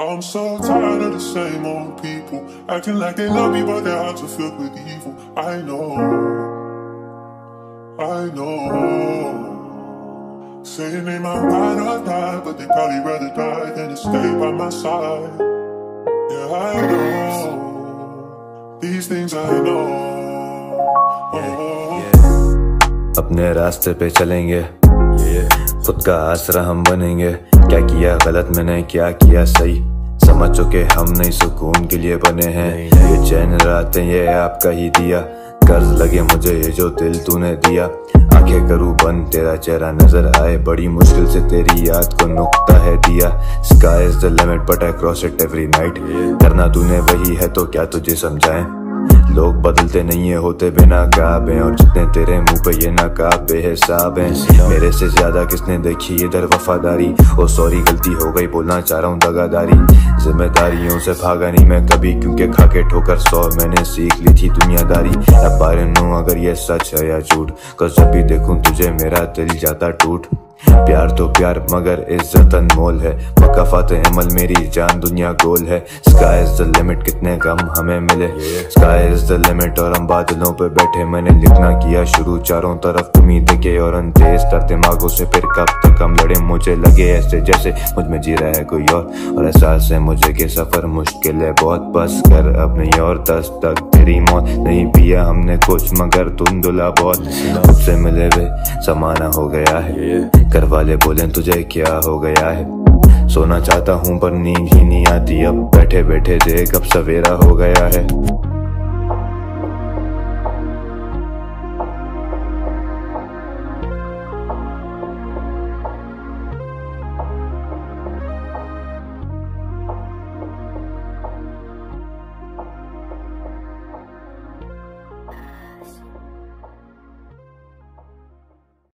I'm so tired of the same old people acting like they love me, but their hearts are filled with evil. I know, I know. Saying they might ride or die, but they probably rather die than to stay by my side. Yeah, I know. These things I know. Oh. अपने रास्ते पे चलेंगे खुद का आसरा हम बनेंगे क्या किया गलत मैंने क्या किया सही समझ चुके हम नहीं सुकून के लिए बने हैं। ये चैन रातें ये आपका ही दिया। कर्ज लगे मुझे ये जो दिल तूने दिया। आँखें करूँ बंद तेरा चेहरा नज़र आए। बड़ी मुश्किल से तेरी याद को नुकता है दिया। Sky is the limit but I cross it every night करना तूने वही है तो क्या तुझे समझाएँ? लोग बदलते नहीं है, होते बिना काबे और जितने तेरे मुँह पे ये नकाब बेहिसाब हैं। मेरे से ज़्यादा किसने देखी इधर वफादारी ओ सॉरी गलती हो गई, बोलना चाह रहा हूँ, दगादारी। जिम्मेदारियों से भागा नहीं मैं कभी, क्योंकि खाके ठोकर सौ मैंने सीख ली थी दुनियादारी। अब अगर ये सच है या झूठ कल जब भी देखूँ तुझे मेरा दिल जाता टूट। प्यार तो प्यार, मगर इज़्ज़त अनमोल है। वकाफत अमल मेरी जान दुनिया गोल है। स्काई इज़ द लिमिट कितने गम हमें मिले। स्काई इज़ द लिमिट और हम बादलों पे बैठे। मैंने लिखना किया शुरू, चारों तरफ़ उम्मीद के और अंतेज तर दिमागों से फिर कब तक हम लड़े? मुझे लगे ऐसे जैसे मुझमें जी रहा है कोई और। और एहसास है मुझे के सफ़र मुश्किल है बहुत। बस कर अपनी और दस तक तेरी मौत। नहीं पिया हमने कुछ, मगर तुम दुला बहुत। खुद से मिले हुए, समाना हो गया है। घर वाले बोले, तुझे क्या हो गया है? सोना चाहता हूँ, पर नींद ही नहीं आती। अब बैठे बैठे देख, अब सवेरा हो गया है।